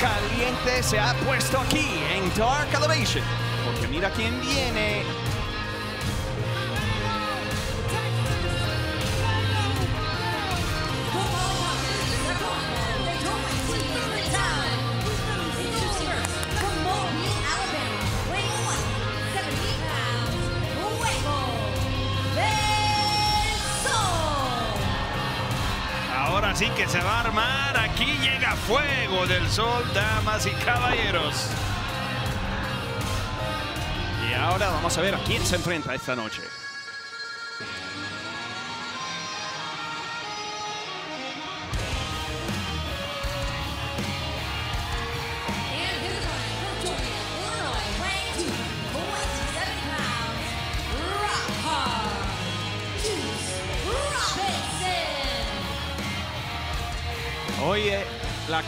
caliente se ha puesto aquí en Dark Elevation. Porque mira quién viene. Ahora sí que se va a armar. Aquí llega Fuego del Sol, damas y caballeros. Y ahora vamos a ver a quién se enfrenta esta noche.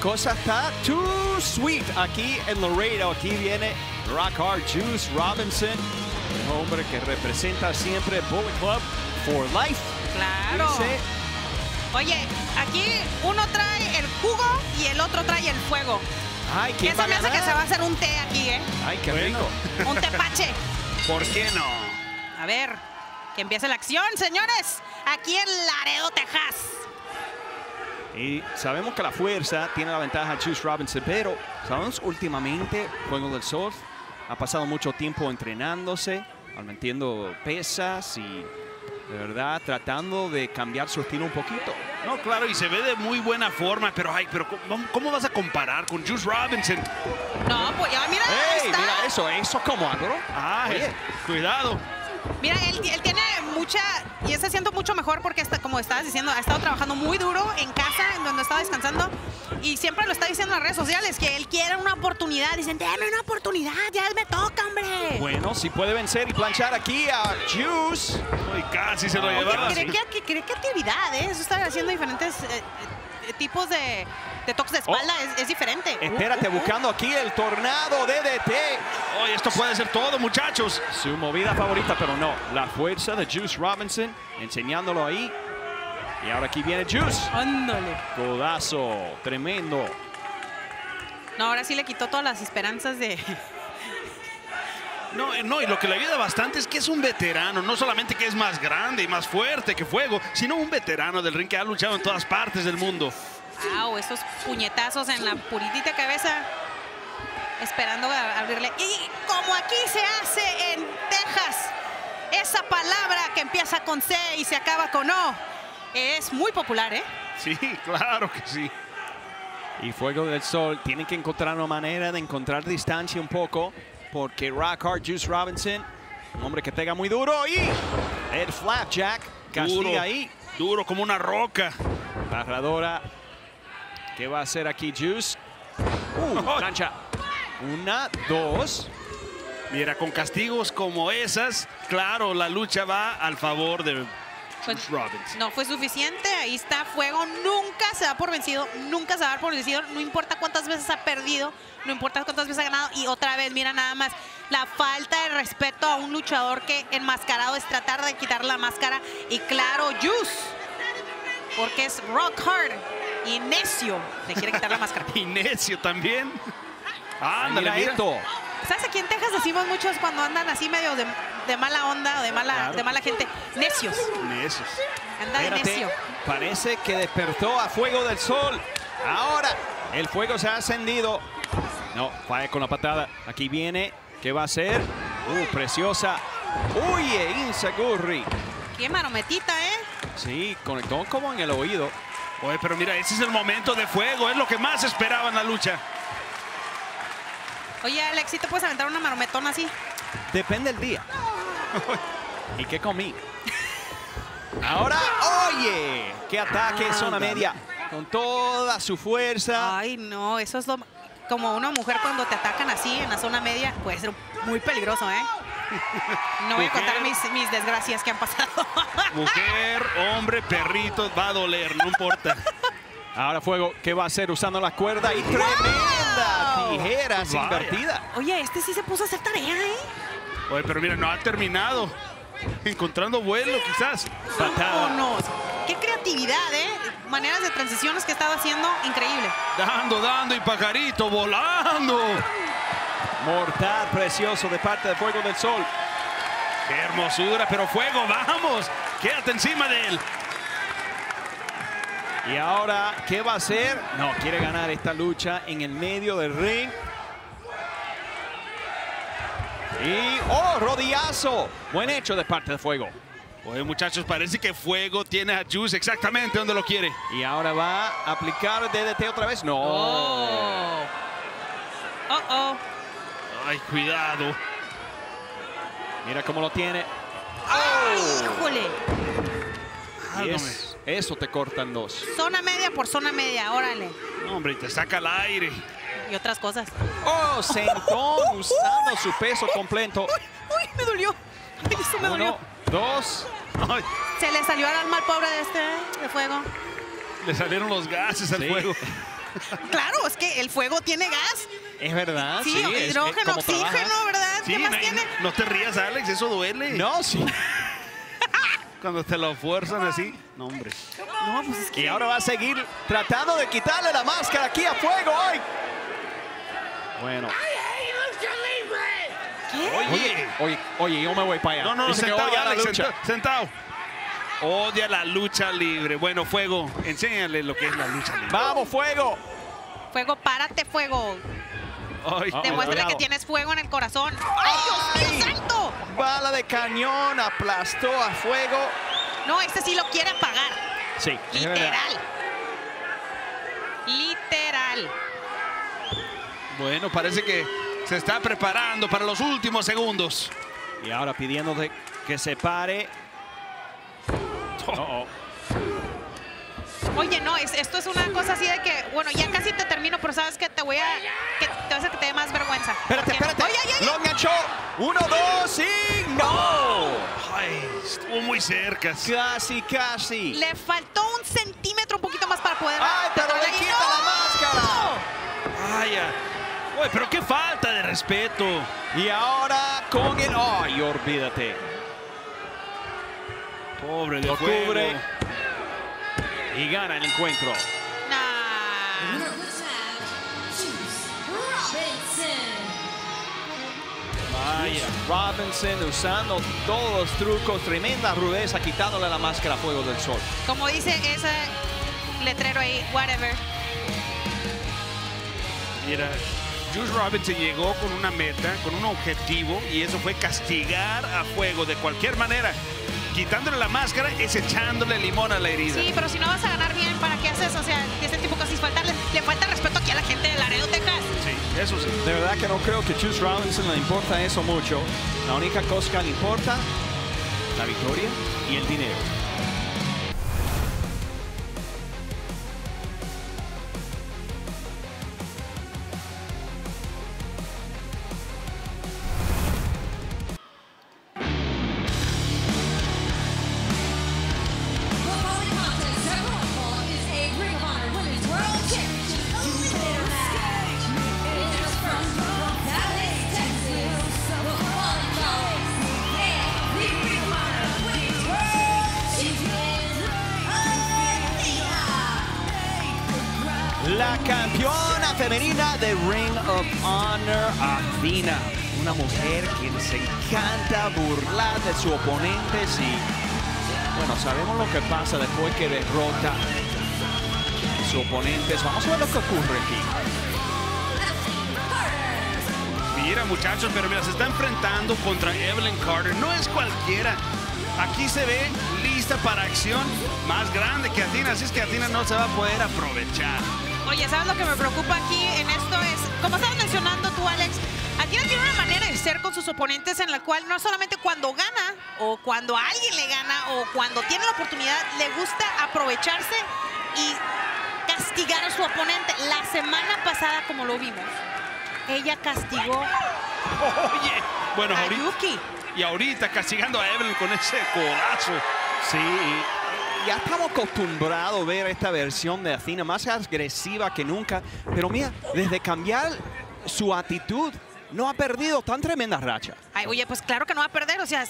Cosa está too sweet aquí en Laredo. Aquí viene Rock Hard Juice Robinson, un hombre que representa siempre Bullet Club for Life. Claro. Dice, Oye, aquí uno trae el jugo y el otro trae el fuego. ay, ¿quién Eso me hace que se va a hacer un té aquí, ¿eh? Ay, qué Bueno. rico. Un tepache. ¿Por qué no? A ver, que empiece la acción, señores. Aquí en Laredo, Texas. Y sabemos que la fuerza tiene la ventaja de Juice Robinson, pero sabemos últimamente Juego del Sol ha pasado mucho tiempo entrenándose, aumentando pesas y de verdad tratando de cambiar su estilo un poquito. No, claro, y se ve de muy buena forma, pero ay, pero ¿cómo, cómo vas a comparar con Juice Robinson? No, pues ya, mira, ¡Ey! está. Mira eso, eso como agro. Ah, cuidado. Mira, él, él tiene mucha, y se siente mucho mejor porque, está, como estabas diciendo, ha estado trabajando muy duro en casa, en donde estaba descansando, y siempre lo está diciendo en las redes sociales, que él quiere una oportunidad. Dicen, dame una oportunidad, ya me toca, hombre. Bueno, si puede vencer y planchar aquí a Juice. Uy, casi se lo Ah, llevaba. ¿Cree que, que, cree que actividad, ¿eh? Eso está haciendo diferentes eh, eh, tipos de, de toques de espalda, es, es diferente. Espérate, buscando aquí el tornado DDT. Oye, esto puede ser todo, muchachos. Su movida favorita, pero no. La fuerza de Juice Robinson, enseñándolo ahí. Y ahora aquí viene Juice. Ándale. Codazo, tremendo. No, ahora sí le quitó todas las esperanzas de... No, eh, no, y lo que le ayuda bastante es que es un veterano, no solamente que es más grande y más fuerte que Fuego, sino un veterano del ring que ha luchado en todas partes del mundo. Wow, esos puñetazos en la puritita cabeza. Esperando a abrirle. Y como aquí se hace en Texas, esa palabra que empieza con C y se acaba con O, es muy popular, ¿eh? Sí, claro que sí. Y Fuego del Sol tienen que encontrar una manera de encontrar distancia un poco. Porque Rock Hard Juice Robinson, un hombre que pega muy duro. Y el Flapjack castiga Duro, ahí. duro como una roca. Agarradora. ¿Qué va a hacer aquí Juice? Uh, plancha. Una, dos. Mira, con castigos como esas, claro, la lucha va al favor de Pues. No fue suficiente, ahí está Fuego, nunca se da por vencido, nunca se va a dar por vencido, no importa cuántas veces ha perdido, no importa cuántas veces ha ganado y otra vez, mira nada más, la falta de respeto a un luchador que enmascarado es tratar de quitar la máscara y claro, Juice, porque es rock hard y necio, le quiere quitar la máscara. Y necio también. Ándale, mira mira. esto. ¿Sabes aquí en Texas decimos muchos cuando andan así medio de, de mala onda o de mala, Claro. de mala gente? Necios, Necios. anda de necio. parece que despertó a Fuego del Sol. Ahora el fuego se ha encendido. No, falla con la patada. Aquí viene. ¿Qué va a hacer? Uh, preciosa. Oye, Insagurri. Qué marometita, ¿eh? Sí, conectó como en el oído. Oye, pero mira, ese es el momento de fuego, es lo que más esperaba en la lucha. Oye, Alex, ¿sí te puedes aventar una marometona así? Depende del día. ¿Y qué comí? Ahora, oye, qué ataque zona Ándale. media. Con toda su fuerza. Ay, no, eso es lo... Como una mujer cuando te atacan así en la zona media, puede ser muy peligroso, ¿eh? No voy a contar mis, mis desgracias que han pasado. Mujer, hombre, perrito, va a doler, no importa. Ahora Fuego, ¿qué va a hacer usando la cuerda? Y tremenda ¡Wow! tijeras Vaya. invertida. Oye, este sí se puso a hacer tarea, ¿eh? Oye, pero mira, no ha terminado. Encontrando vuelo, quizás. Patada. Vámonos. Qué creatividad, ¿eh? maneras de transiciones que estaba haciendo, increíble. Dando, dando y pajarito volando. Mortal precioso de parte de Fuego del Sol. Qué hermosura, pero fuego, vamos. Quédate encima de él. Y ahora, ¿qué va a hacer? No, quiere ganar esta lucha en el medio del ring. Y, ¡oh, rodillazo! Buen hecho de parte de Fuego. Oye, muchachos, parece que Fuego tiene a Juice exactamente donde lo quiere. Y ahora va a aplicar DDT otra vez. No. Oh. Oh, oh. Ay, cuidado. Mira cómo lo tiene. ¡Ay, híjole! Y Álgame. es- eso te cortan dos. Zona media por zona media, órale. No, hombre, y te saca al aire. Y otras cosas. ¡Oh, sentón! usando su peso completo. ¡Uy, me dolió! Ay, eso me dolió. Dos. Ay, Se le salió al alma al pobre de este, de fuego. le salieron los gases al Sí. fuego. Claro, es que el fuego tiene gas. Es verdad, Sí, sí. es- es hidrógeno, trabaja. oxígeno, ¿verdad? Sí, ¿Qué más no, tiene? no te rías, Alex, eso duele. No, sí. Cuando te lo fuerzan así. No, hombre. No, pues es que... Y ahora va a seguir tratando de quitarle la máscara aquí a Fuego hoy. Bueno. ¿Qué? Oye, oye, oye, yo me voy para allá. No, no, Dice que sentado, odia la Alex, lucha. senta- sentado. Odia la lucha libre. Bueno, Fuego, enséñale lo que es la lucha libre. Vamos, Fuego. Fuego, párate, fuego. Ay, Demuestra que tienes fuego en el corazón. ¡Ay, Dios mío santo! Bala de cañón aplastó a Fuego. No, este sí lo quiere apagar. Sí. Literal. Literal. Bueno, parece que se está preparando para los últimos segundos. Y ahora pidiendo que se pare. Oh, oh. Oye, no, es- esto es una cosa así de que, bueno, ya casi te termino, pero sabes que te voy a, que te voy a hacer que te dé más vergüenza. Espérate, espérate. Oye, oye, oye. Lo enganchó. Uno, dos y no. Ay, estuvo muy cerca. Casi, casi. Le faltó un centímetro un poquito más para poder. ¡Ay, pero le ¡Ay, quita no! la máscara! Vaya. Oye, pero qué falta de respeto. Y ahora con el... ¡Ay, olvídate! Pobre de Lo cubre. Y gana el encuentro. Vaya. Robinson usando todos los trucos, tremenda rudeza, quitándole la máscara a Fuego del Sol. Como dice ese letrero ahí, whatever. Mira, Juice Robinson llegó con una meta, con un objetivo, y eso fue castigar a Fuego de cualquier manera. Quitándole la máscara es echándole limón a la herida. Sí, pero si no vas a ganar bien, ¿para qué haces? O sea, este tipo cosas faltarle, le falta respeto aquí a la gente de Laredo, Texas. Sí, eso sí. De verdad que no creo que Juice Robinson le importa eso mucho. La única cosa que le importa, la victoria y el dinero. Femenina de Ring of Honor, Athena. Una mujer que les encanta burlar de sus oponentes y, bueno, sabemos lo que pasa después que derrota a sus oponentes. Vamos a ver lo que ocurre aquí. Mira, muchachos, pero mira, se está enfrentando contra Evelyn Carter. No es cualquiera. Aquí se ve lista para acción más grande que Athena, así es que Athena no se va a poder aprovechar. Oye, ¿sabes lo que me preocupa aquí en esto? Es, como estabas mencionando tú, Alex, Athena tiene una manera de ser con sus oponentes en la cual no solamente cuando gana o cuando a alguien le gana o cuando tiene la oportunidad, le gusta aprovecharse y castigar a su oponente. La semana pasada, como lo vimos, ella castigó Oye, bueno, a ahorita, Yuki. y ahorita castigando a Evelyn con ese codazo. Sí, ya estamos acostumbrados a ver esta versión de Athena más agresiva que nunca. Pero mira, desde cambiar su actitud, no ha perdido tan tremenda racha. Ay, oye, pues claro que no va a perder, o sea,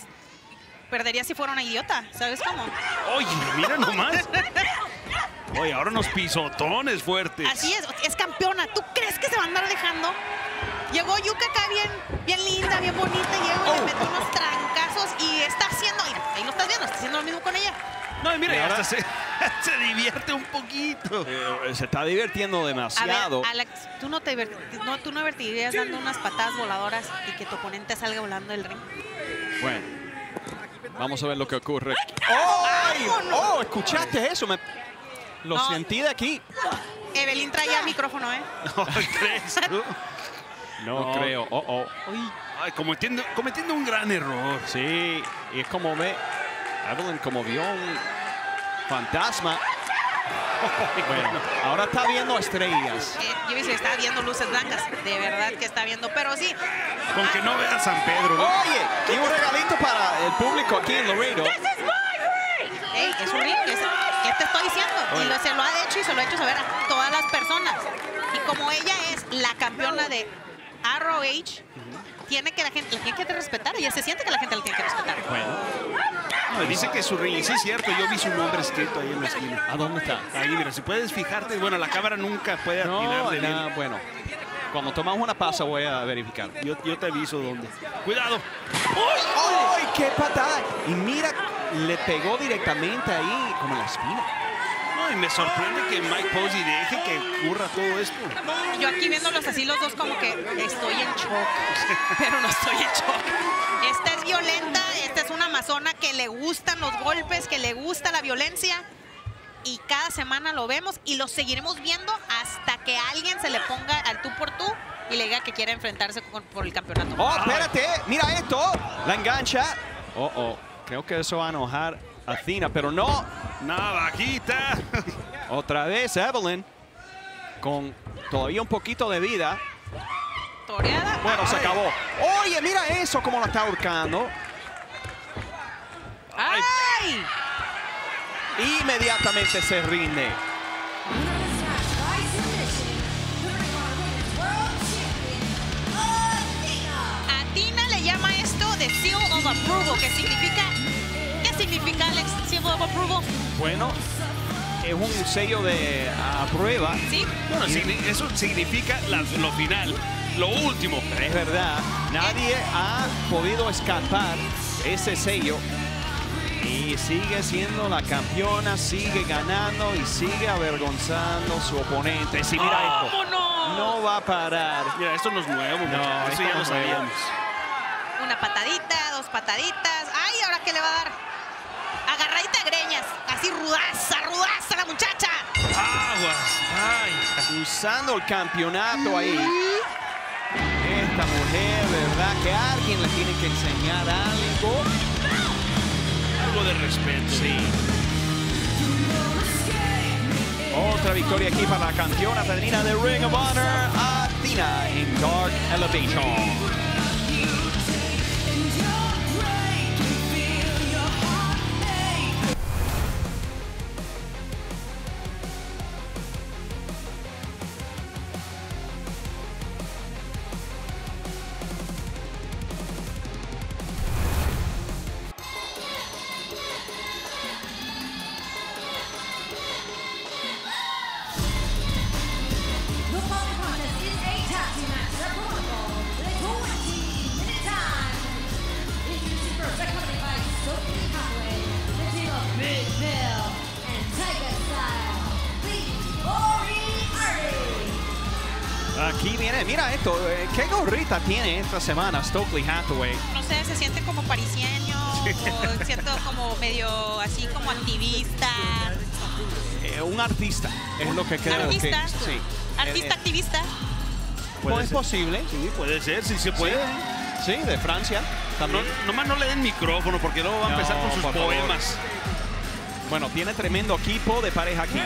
perdería si fuera una idiota, ¿sabes cómo? Oye, mira nomás. Oye, ahora unos pisotones fuertes. Así es, es campeona. ¿Tú crees que se va a andar dejando? Llegó Yuka acá bien, bien linda, bien bonita, y llegó le Oh. metió unos trancazos y está haciendo, mira, ahí lo estás viendo, está haciendo lo mismo con ella. No, y mira, Y y ahora- hasta se, se divierte un poquito. Eh, se está divirtiendo A ver, demasiado. Alex, ¿tú no te no, tú no divertirías dando unas patadas voladoras y que tu oponente salga volando del ring? Bueno, vamos a ver lo que ocurre. ¡Oh! ay! ¡Oh! ¿Escuchaste eso? Me- Lo No. sentí de aquí. Evelyn traía micrófono, ¿eh? No, ¿crees tú? No, No. creo. Oh, oh. Ay, cometiendo, cometiendo un gran error. Sí, y es como ve. Evelyn como vio un fantasma. Bueno, ahora está viendo estrellas. Eh, yo si estaba viendo luces blancas, de verdad que está viendo, pero sí. Con que no vea San Pedro, ¿no? Oye, y un regalito para el público aquí en Laredo. Ey, es un ring, es- ¿qué te estoy diciendo? Y lo, se lo ha hecho y se lo ha hecho saber a todas las personas. Y como ella es la campeona de ROH, tiene que la gente la tiene que respetar. Ella se siente que la gente la tiene que respetar. Bueno, No, dice que es su ring. Sí, es cierto. Yo vi su nombre escrito ahí en la esquina. ¿a dónde está? Ahí, mira, si puedes fijarte, bueno, la cámara nunca puede No, bien. nada, bueno. Cuando tomamos una pausa voy a verificar. Yo, yo te aviso dónde. Cuidado. ¡Ay, qué patada! Y mira, le pegó directamente ahí, como en la espina. Y me sorprende que Mike Posey deje que ocurra todo esto. Yo aquí viéndolos así los dos como que estoy en shock, pero no estoy en shock. Esta es violenta, esta es una amazona que le gustan los golpes, que le gusta la violencia. Y cada semana lo vemos y lo seguiremos viendo hasta que alguien se le ponga al tú por tú y le diga que quiere enfrentarse con- por el campeonato. ¡Oh, espérate! ¡Mira esto! La engancha. Oh, oh. Creo que eso va a enojar a Cena, pero no. Navajita. Otra vez Evelyn con todavía un poquito de vida. Toreada. Bueno, se acabó. Oye, mira eso, cómo la está ahorcando. ¡Ay! Inmediatamente se rinde. A Tina le llama esto de Seal of Approval, que significa... ¿Qué significa, Alex, Seal of Approval? Bueno, es un sello de prueba. ¿Sí? Bueno, eso significa la- lo final, lo último. Es verdad, nadie ha podido escapar ese sello y sigue siendo la campeona, sigue ganando y sigue avergonzando a su oponente. Sí, mira esto. No va a parar. Mira, esto no es nuevo, No, Eso ya lo sabíamos. Una patadita, dos pataditas. ¡Ay, ahora qué le va a dar! Así rudaza, rudaza la muchacha. Aguas. Ay. Usando el campeonato ahí. Esta mujer, ¿verdad? Que alguien le tiene que enseñar algo. Algo de respeto. Sí. Otra victoria aquí para la campeona femenina de Ring of Honor, Athena en Dark Elevation. Aquí viene, mira esto, eh, qué gorrita tiene esta semana Stokely Hathaway. No sé, se siente como parisienio, o siento como medio así como activista. Eh, un artista, es lo que creo Artista. que sí. Artista, Eh, activista. Puede es ser. posible. Sí, puede ser, sí se puede. Sí, de Francia No, nomás no le den micrófono porque luego va a empezar No, con sus favor. poemas. Bueno, tiene tremendo equipo de pareja aquí.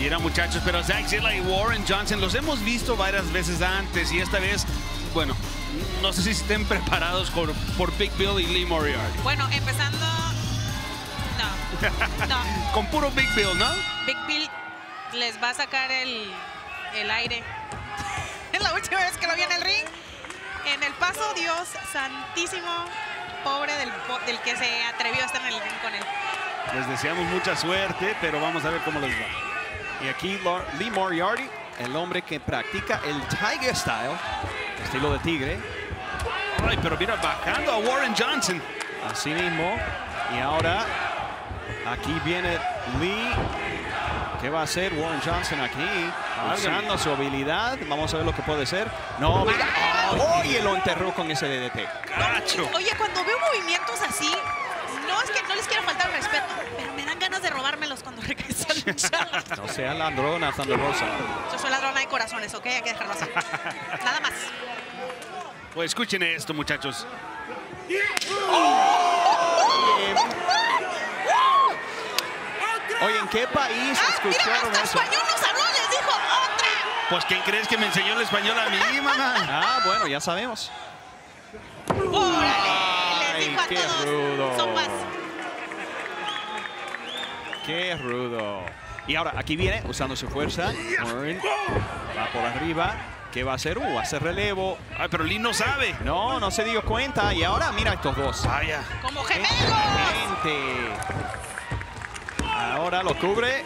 Johnson. Mira, muchachos, pero Zack Zilla y Warren Johnson los hemos visto varias veces antes y esta vez, bueno, no sé si estén preparados por, por Big Bill y Lee Moriarty. Bueno, empezando. No. No. Con puro Big Bill, ¿no? Big Bill les va a sacar el, el aire. Es la última vez que lo vi en el ring. En el paso, Dios santísimo. pobre del, del que se atrevió a estar en el ring con él. Les deseamos mucha suerte, pero vamos a ver cómo les va. Y aquí Lee Moriarty, el hombre que practica el Tiger Style, estilo de tigre, Ay, pero mira, bajando a Warren Johnson. así mismo. Y ahora aquí viene Lee. ¿Qué va a hacer Warren Johnson aquí? Usando su habilidad. Vamos a ver lo que puede ser. No, mira. ¡Oh! Oye, lo enterró con ese DDT. Cacho. Oye, cuando veo que no les quiero faltar el respeto, pero me dan ganas de robármelos cuando regresa a luchar. No sea ladrona, Thunder Rosa. Yo soy ladrona de corazones, ¿ok? Hay que dejarlo así. Nada más. Pues escuchen esto, muchachos. Oye, ¿en qué país Ah, mira, escucharon hasta eso? español nos habló, les dijo otra. Pues, ¿quién crees que me enseñó el español a mí, mamá? Ah, bueno, ya sabemos. ¡Órale! Les dijo a todos. rudo. Sopas. Qué rudo. Y ahora aquí viene usando su fuerza. Warren va por arriba. ¿Qué va a hacer? Uh, hace relevo. Ay, pero Lee no sabe. No, no se dio cuenta. Y ahora mira estos dos. Vaya. Como gemelos. Ahora lo cubre.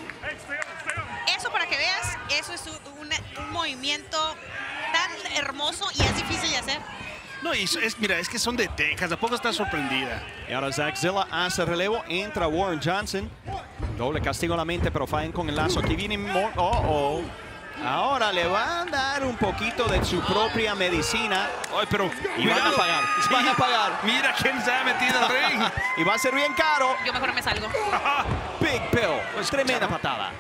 Eso para que veas, eso es un movimiento tan hermoso y es difícil de hacer. No, y es, mira, es que son de Texas. ¿A poco estás sorprendida? Y ahora Zach Zilla hace relevo. Entra Warren Johnson. Doble castigo a la mente, pero fallan con el lazo. Aquí viene Oh, oh. Ahora le va a dar un poquito de su propia medicina. Ay, pero. Y van a pagar, van a pagar. Mira quién se ha metido al ring. Y va a ser bien caro. Yo mejor me salgo. Big Bill. Pues tremenda patada.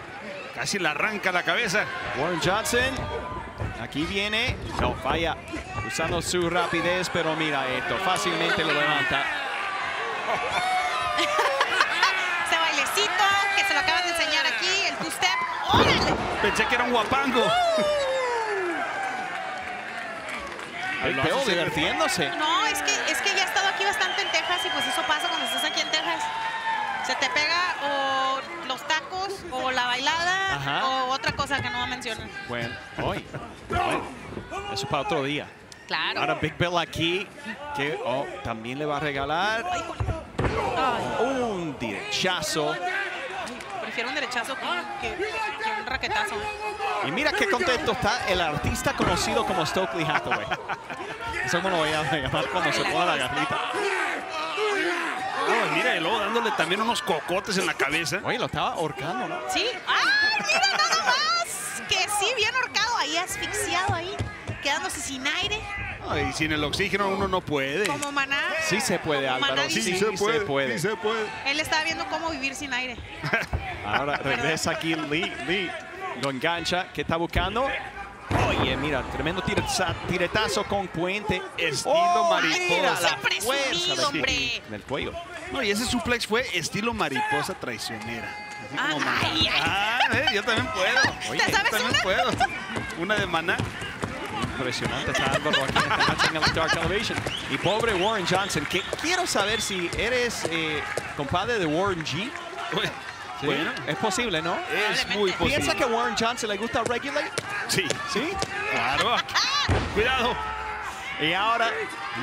Casi le arranca la cabeza. Warren Johnson. Aquí viene. No, falla. Usando su rapidez, pero mira esto. Fácilmente lo levanta. Ese bailecito que se lo acaban de enseñar aquí, el two-step. ¡Órale! Pensé que era un guapango. Bill hace divirtiéndose. No, es que, es que ya he estado aquí bastante en Texas y pues eso pasa cuando estás aquí en Texas. Se te pega o o la bailada Ajá. o otra cosa que no va a mencionar. Bueno, hoy. Bueno, eso para otro día. Claro. Ahora Big Bill aquí. Que oh, también le va a regalar Ay, un derechazo. prefiero un derechazo que, que- que un raquetazo. Y mira qué contento está el artista conocido como Stokely Hathaway. Eso me lo voy a llamar cuando se ponga la garrita. Mira, y luego dándole también unos cocotes en la cabeza. Oye, lo estaba ahorcando, ¿no? ¿Sí? ¡Ah! ¡Mira nada más! Que sí, bien ahorcado ahí, asfixiado ahí, quedándose sin aire, Ay, sin el oxígeno uno no puede. como maná. Sí se puede, como Álvaro. maná Sí, dice. se puede. sí se puede. Él estaba viendo cómo vivir sin aire. Ahora regresa aquí Lee. Lee lo engancha. ¿Qué está buscando? Oye, mira, tremendo tireza- tiretazo con puente. Estilo Oh, mariposa. mira la presumido, fuerza hombre. del cuello. No, y ese suplex fue estilo mariposa traicionera. Así como Ay. Ah, eh, yo también puedo. Oye, ¿Te sabes Yo también una? puedo. Una de maná. Impresionante está Álvaro aquí en esta noche en el Dark Television. Y pobre Warren Johnson, que quiero saber si eres eh, compadre de Warren G. Sí, Bueno, es posible, ¿no? es muy posible. ¿Piensa que Warren Johnson le gusta regulate? Sí, Sí. claro. Cuidado. Y ahora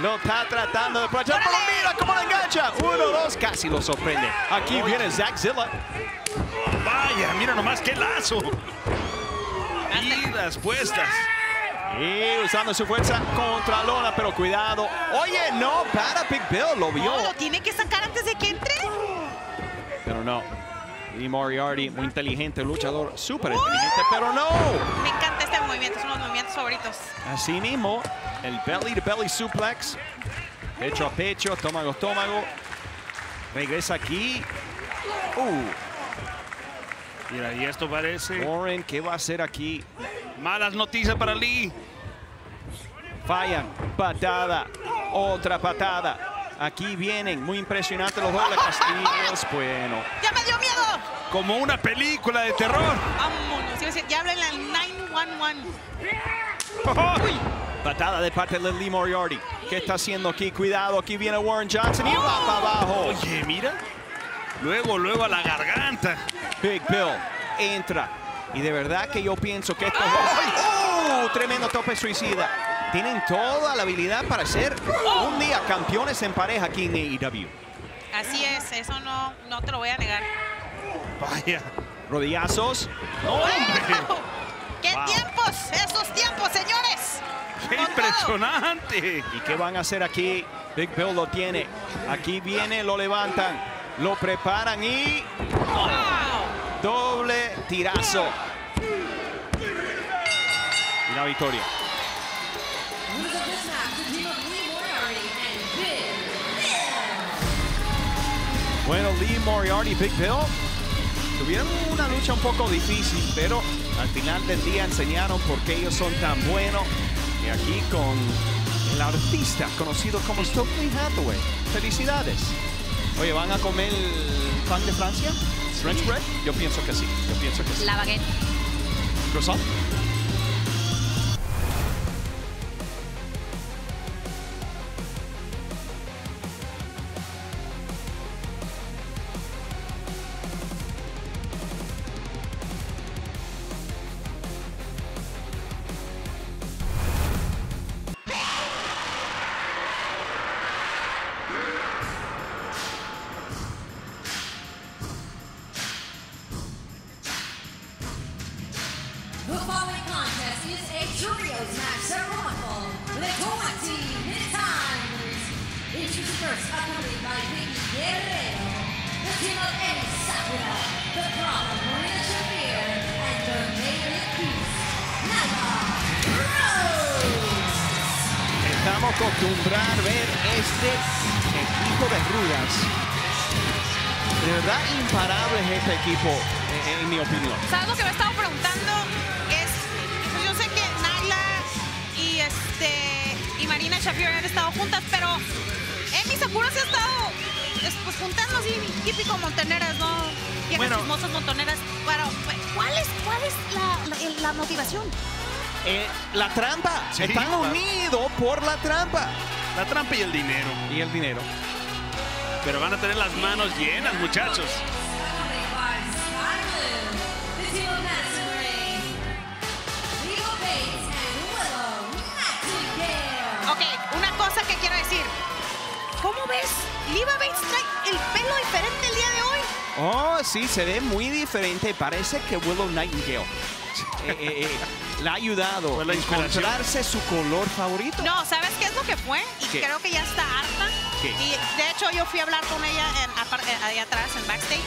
lo está tratando de aprovechar, pero mira cómo lo engancha. Uno, dos, casi lo sorprende. Aquí viene Zach Zilla. Vaya, mira nomás qué lazo. Y las puestas. Y usando su fuerza contra Lona, pero cuidado. Oye, no, para Big Bill, lo vio. No, lo tiene que sacar antes de que entre. Pero no. Lee Moriarty, muy inteligente, luchador, súper inteligente, pero no. Me encanta este movimiento, es uno de mis movimientos favoritos. Así mismo, el belly to belly suplex. Pecho a pecho, estómago a estómago. Regresa aquí. Uh, Mira, y esto parece Warren, ¿qué va a hacer aquí? malas noticias para Lee. Fallan. Patada. Otra patada. Aquí vienen. Muy impresionante los dobles castigos. Bueno. ¡Ya me dio miedo! Como una película de terror. Vámonos. Ya hablen al 911. Patada de parte de Lee Moriarty. ¿Qué está haciendo aquí? Cuidado. Aquí viene Warren Johnson y va para abajo. Oye, mira. Luego, luego a la garganta. Big Bill entra. Y de verdad que yo pienso que esto... ¡Oh! Tremendo tope suicida. Tienen toda la habilidad para ser un día campeones en pareja aquí en AEW. Así es, eso no, no te lo voy a negar. Vaya. Rodillazos. ¡Wow! ¡Qué Wow. tiempos! ¡Esos tiempos, señores! ¡Qué Con todo. impresionante! ¿Y qué van a hacer aquí? Big Bill lo tiene. Aquí viene, lo levantan, lo preparan y ¡Wow! doble tirazo. Y la victoria. Winners of this match, the team of Lee Moriarty and Big Bill. Bueno, Lee Moriarty Big Bill tuvieron una lucha un poco difícil, pero al final del día enseñaron por qué ellos son tan buenos. Y aquí con el artista conocido como Stokely Hathaway. Felicidades. Oye, ¿van a comer pan de Francia? French bread? Yo pienso que sí. Yo pienso que sí. La baguette. Croissant? Ves? Liva Bates trae el pelo diferente el día de hoy. Oh, sí, se ve muy diferente. Parece que Willow Nightingale eh, eh, eh, le ha ayudado la a encontrarse su color favorito. No, ¿sabes qué es lo que fue? Y ¿Qué? creo que ya está harta. ¿Qué? Y de hecho yo fui a hablar con ella en, eh, ahí atrás, en backstage.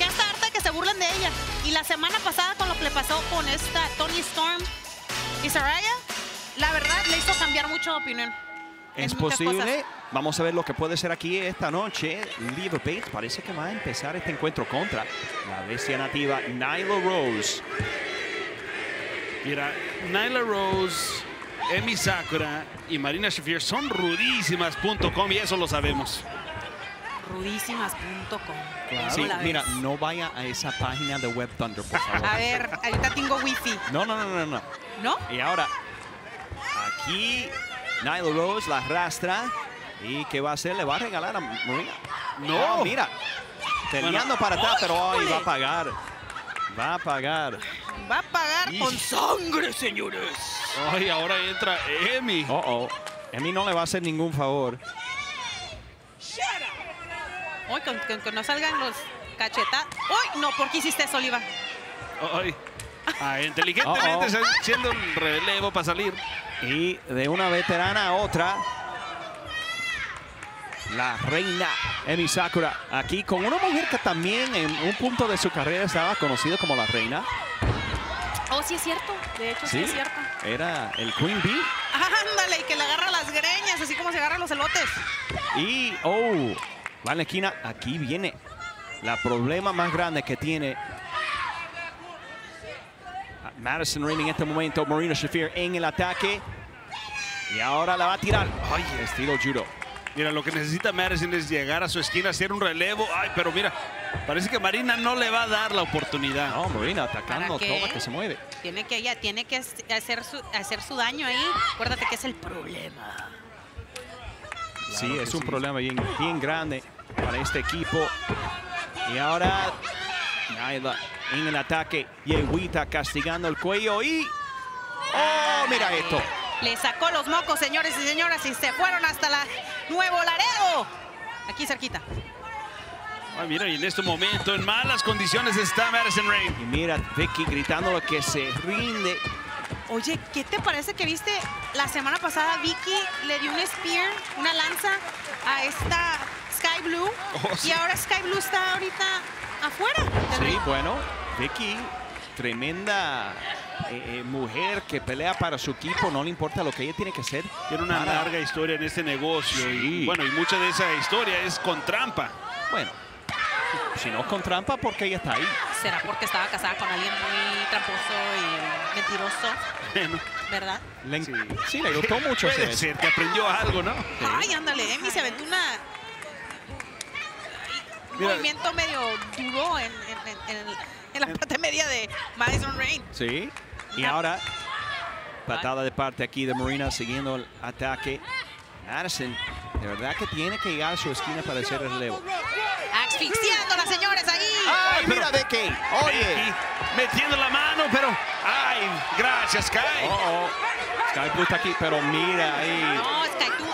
Ya está harta que se burlen de ella. Y la semana pasada con lo que le pasó con esta Tony Storm y Saraya, la verdad le hizo cambiar mucho de opinión. Es posible. cosas. Vamos a ver lo que puede ser aquí esta noche. Liva Bates parece que va a empezar este encuentro contra la bestia nativa Nyla Rose. Mira, Nyla Rose, Emi Sakura y Marina Shafir son rudísimas.com y eso lo sabemos. Rudísimas.com. Sí, ¿Cómo la ves? mira, no vaya a esa página de Web Thunder, por favor. A ver, ahorita tengo wifi. No, no, no, no, no. ¿No? Y ahora, aquí Nyla Rose la arrastra. ¿Y qué va a hacer? Le va a regalar a Marina. No. Ah, mira. Peleando para atrás, pero hoy va a pagar. Va a pagar. Va a pagar Y- con sangre, señores. Ay, ahora entra Emi. Oh, oh. Mí no le va a hacer ningún favor. Uy, con, no salgan los cachetadas. Uy, no, ¿por qué hiciste eso, Oliva? Ay. Ah, inteligentemente se- haciendo el relevo para salir. Y de una veterana a otra, la reina Emi Sakura. Aquí con una mujer que también en un punto de su carrera estaba conocida como la reina. Oh, sí es cierto. De hecho, sí, es cierto. Era el Queen Bee. Ándale, y que le agarra las greñas, así como se agarran los elotes. Y, oh, va en la esquina. Aquí viene la problema más grande que tiene Madison Rain en este momento. Marina Shafir en el ataque. Y ahora la va a tirar. Ay, estilo judo. Mira, lo que necesita Madison es llegar a su esquina, hacer un relevo. Ay, pero mira, parece que Marina no le va a dar la oportunidad. No, Marina atacando ¿Para qué? toda que se mueve. Tiene que ella tiene que hacer su, hacer su daño ahí. Acuérdate que es el problema. sí, es un sí. problema bien, bien grande para este equipo. Y ahora Nyla en el ataque. Yehuita castigando el cuello y... ¡Oh, mira esto! Le sacó los mocos, señores y señoras, y se fueron hasta la Nuevo Laredo. Aquí cerquita. Ay, mira, y en este momento en malas condiciones está Madison Rain. Y mira, Vicky gritándolo que se rinde. Oye, ¿qué te parece que viste la semana pasada Vicky le dio un spear, una lanza a esta Sky Blue? Oh, sí. Y ahora Sky Blue está ahorita afuera. Sí, bueno, Vicky, tremenda eh, eh, mujer que pelea para su equipo, no le importa lo que ella tiene que hacer. Tiene una para- larga historia en este negocio. Sí. Y bueno, y mucha de esa historia es con trampa. Bueno, si no con trampa, porque ella está ahí. ¿Será porque estaba casada con alguien muy tramposo y mentiroso, Bueno, verdad? Le, Sí. sí. le gustó mucho puede eso. ser que aprendió algo, ¿no? Ay, ándale, Emi se aventó una... Mira. movimiento medio duro en, en- en- en- en la parte media de Madison Rain. Sí. Y Ah. ahora, patada de parte aquí de Marina siguiendo el ataque. Madison, de verdad que tiene que llegar a su esquina para hacer el relevo. Asfixiando las señores ahí. ¡Ay, pero- mira, Vicky! ¡Oye! Becky metiendo la mano, pero. ¡Ay! Gracias, Sky. Oh, oh. Sky Blue está aquí, pero mira ahí. No, Sky, tú.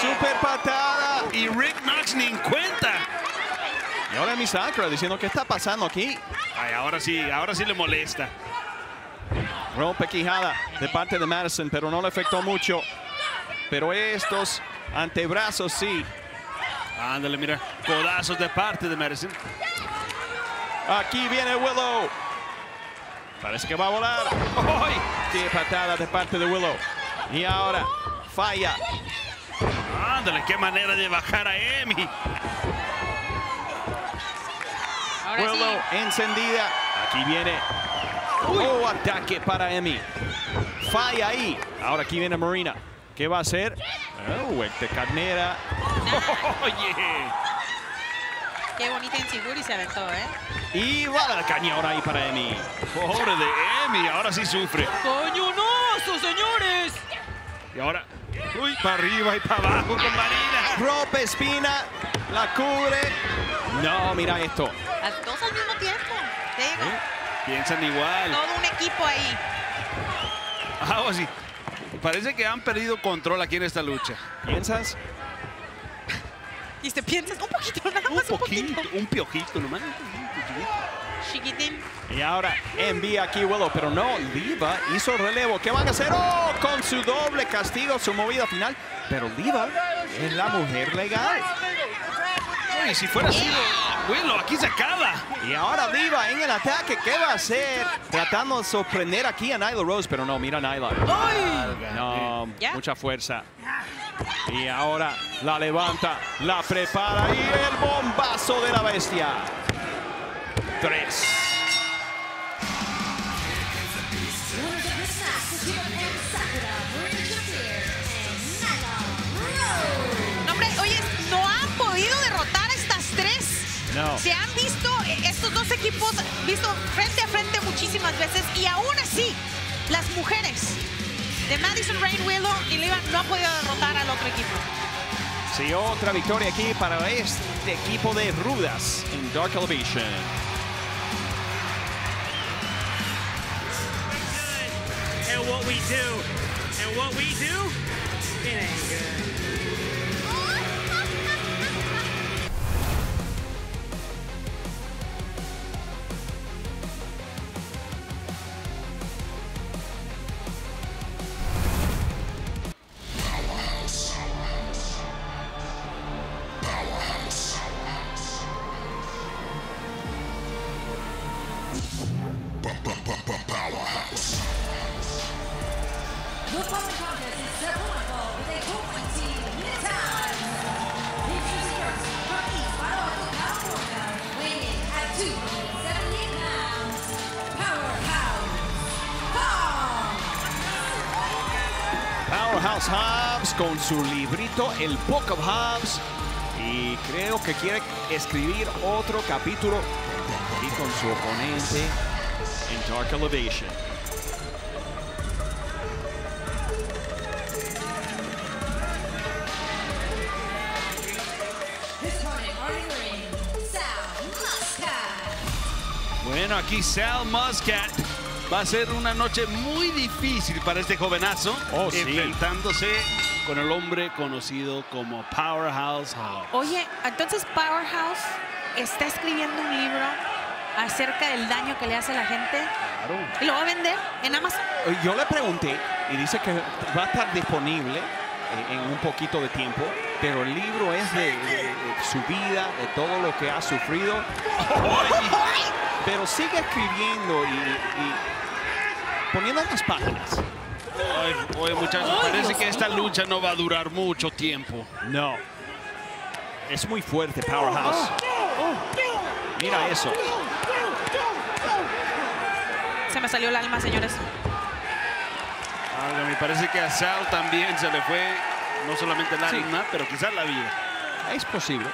¡Super patada! Y Rick Knox ni en cuenta. Y ahora mi Sakura diciendo qué está pasando aquí. Ay, ahora sí, ahora sí le molesta. Rompe quijada de parte de Madison, pero no le afectó mucho. Pero estos antebrazos sí. Ándale, mira. Codazos de parte de Madison. Aquí viene Willow. Parece que va a volar. ¡Ay! Qué patada de parte de Willow. Y ahora falla. Ándale, qué manera de bajar a Emi. Ahora sí. Willow encendida. Aquí viene. Oh, ataque para Emi. Falla ahí. Ahora aquí viene Marina. ¿Qué va a hacer? Oh, este carnera. Oye. Qué bonita Insiguri se aventó, ¿eh? Y va la cañón ahí para Emi. Pobre de Emi, ahora sí sufre. ¡Coñonazo, señores! Y ahora, uy, para arriba y para abajo con Marina. Rompe espina. La cubre. No, mira esto. Las dos al mismo tiempo. ¿Eh? Piensan igual. todo un equipo ahí. Ah, o sí. Parece que han perdido control aquí en esta lucha. ¿Piensas? Y te piensas un poquito, nada Un más un poquito, poquito. un piojito nomás. un poquito. Chiquitín. Y ahora envía aquí Willow, pero no, Liva hizo relevo. ¿Qué van a hacer? ¡Oh! Con su doble castigo, su movida final. Pero Liva es la mujer legal. Uy, si fuera sido Willow, aquí se acaba. Y ahora Liva en el ataque. ¿Qué va a hacer? Tratando de sorprender aquí a Nyla Rose, pero no, mira a Nyla. No, ¿Ya? mucha fuerza. Y ahora la levanta, la prepara y el bombazo de la bestia. Tres. Winners of this match, Akira and Sakura, Marina Shafir, and Nyla Rose. No, hombre, oye, no han podido derrotar a estas tres. No. Se han visto eh, estos dos equipos visto frente a frente muchísimas veces y aún así las mujeres de Madison Rain Willow y Liva no han podido derrotar al otro equipo. Sí, otra victoria aquí para este equipo de rudas en Dark Elevation. And what we do. And what we do, it ain't good. Hobbs con su librito El Book of Hobbs. Y creo que quiere escribir otro capítulo y con su oponente en Dark Elevation. Bueno, aquí Sal Muscat Va a ser una noche muy difícil para este jovenazo, Oh, sí. enfrentándose con el hombre conocido como Powerhouse Hobbs. Oye, entonces Powerhouse está escribiendo un libro acerca del daño que le hace a la gente y lo va a vender en Amazon. Yo le pregunté y dice que va a estar disponible eh, en un poquito de tiempo, pero el libro es de, de- de su vida, de todo lo que ha sufrido. Pero sigue escribiendo y, y poniendo en las páginas. Ay, oye, muchachos, parece que esta lucha no va a durar mucho tiempo. No. Es muy fuerte, Powerhouse. Mira eso. Se me salió el alma, señores. Ay, me parece que a Sal también se le fue no solamente el Sí. alma, pero quizás la vida. Es posible.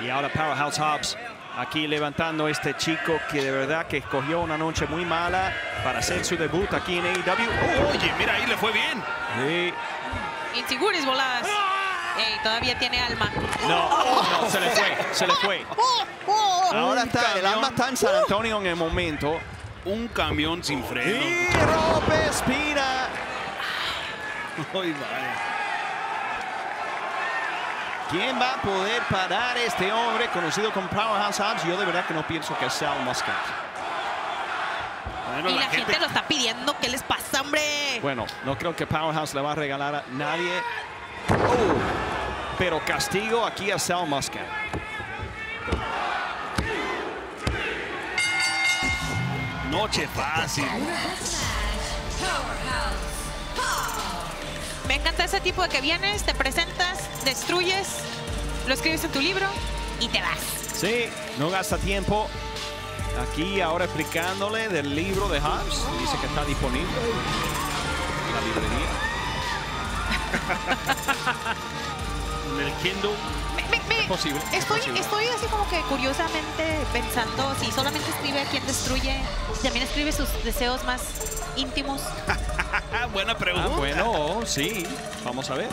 Y ahora Powerhouse Hobbs aquí levantando a este chico que de verdad que escogió una noche muy mala para hacer su debut aquí en AEW. Oye, mira, ahí le fue bien. Sí. Insiguris voladas. Ey, todavía tiene alma. No, no, se le fue, se le fue. Ahora está, el camión. alma está en San Antonio en el momento. Un camión sin freno. Y rompe espina. Ay, vaya. ¿Quién va a poder parar este hombre conocido como Powerhouse Hobbs? Yo de verdad que no pienso que sea Sal Muscat. Bueno, Y la gente lo está pidiendo. ¿Qué les pasa, hombre? Bueno, no creo que Powerhouse le va a regalar a nadie. Oh, pero castigo aquí a Sal Muscat. Noche fácil. Me encanta ese tipo de que vienes, te presentas, destruyes, lo escribes en tu libro y te vas. Sí, no gasta tiempo. Aquí ahora explicándole del libro de Hobbs. Dice que está disponible en la librería. En el Kindle. Me- me- me- posible, es posible. estoy así como que curiosamente pensando si solamente escribe a quien destruye, también escribe sus deseos más íntimos. Ah, buena pregunta. Ah, bueno, sí. Vamos a ver.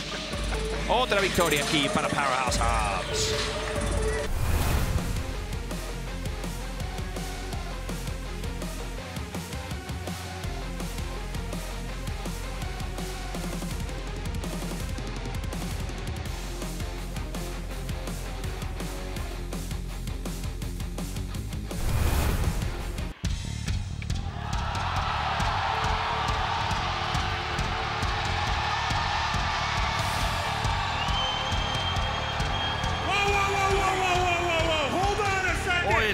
Otra victoria aquí para Powerhouse Hobbs.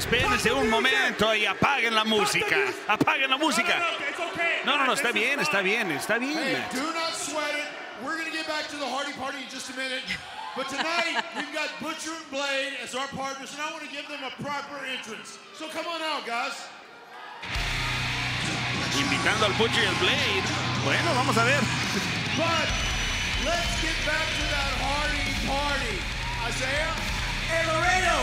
Espérense un momento y apaguen la música. Apaguen la música. No, no, no, está bien, está bien, está bien. Hey, do not sweat it. We're going to get back to the Hardy Party in just a minute. But tonight, we've got Butcher and Blade as our partners, and I want to give them a proper entrance. So come on out, guys. Invitando al Butcher y al Blade. Bueno, vamos a ver. But let's get back to that Hardy Party. Isaiah? Hey Laredo,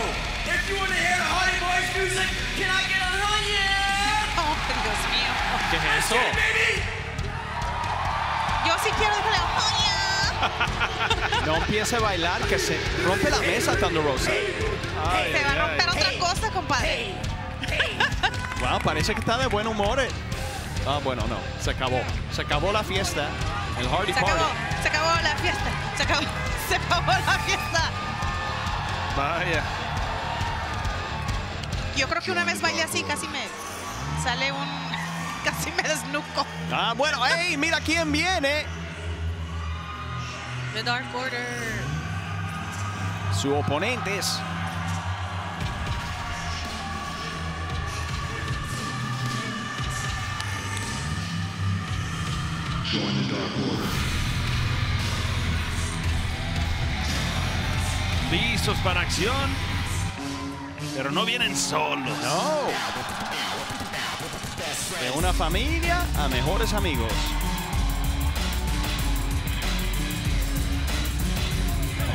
if you want to hear the Hardy Boys music, can I get a hell yeah? Oh, Dios mío. ¿Qué es eso? Baby! Yo sí quiero dejarle ¡Oye! No empiece a bailar que se rompe la mesa, Thunder Rosa. Se va a romper otra cosa, compadre. Wow, parece que está de buen humor. Ah, bueno, no. Se acabó. Se acabó la fiesta. El Hardy Se Party. acabó, se acabó la fiesta. Se acabó, se acabó la fiesta. Vaya. Yo creo que una vez bailé así, casi me sale un. Casi me desnuco. Ah, bueno, hey, mira quién viene. The Dark Order. Su oponente es Listos para acción. Pero no vienen solos. No. De una familia a mejores amigos.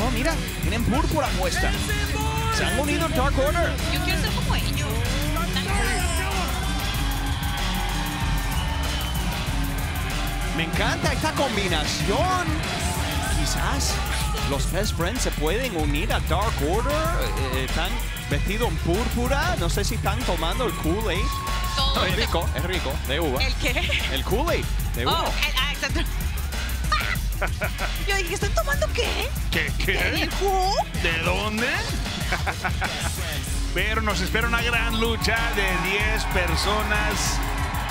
Oh, mira, tienen púrpura puesta. Se han unido al Dark Order. Yo quiero ser como ellos. Me encanta esta combinación. Quizás los Best Friends se pueden unir a Dark Order. Eh, están vestido en púrpura. No sé si están tomando el Kool-Aid. Todo Es rico, es rico, de uva. ¿El qué? El Kool-Aid, de Oh, uva. el- ah, exacto. Yo dije, ¿están tomando qué? ¿Qué? ¿Qué? ¿Dijo? ¿De dónde? Pero nos espera una gran lucha de 10 personas.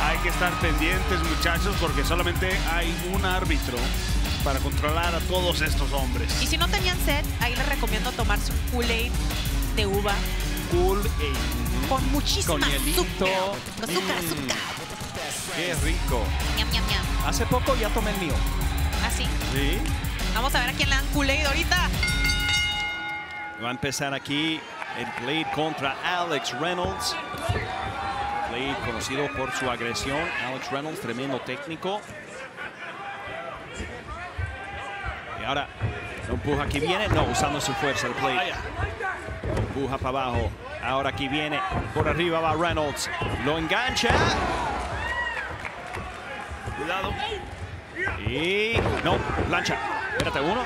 Hay que estar pendientes, muchachos, porque solamente hay un árbitro para controlar a todos estos hombres. Y si no tenían sed, ahí les recomiendo tomarse un Kool-Aid de uva Kool-Aid. con muchísima Con hielito. azúcar. Azúcar, Mm. azúcar. Qué rico. Ñam, ñam, ñam. Hace poco ya tomé el mío. Así. Sí. Vamos a ver a quién le dan Kool-Aid ahorita. Va a empezar aquí el Blade contra Alex Reynolds. Blade conocido por su agresión. Alex Reynolds, tremendo técnico. Ahora, lo empuja aquí viene. No, usando su fuerza el. Lo empuja para abajo. Ahora aquí viene. Por arriba va Reynolds. Lo engancha. Cuidado. Y no, plancha. Espérate, uno.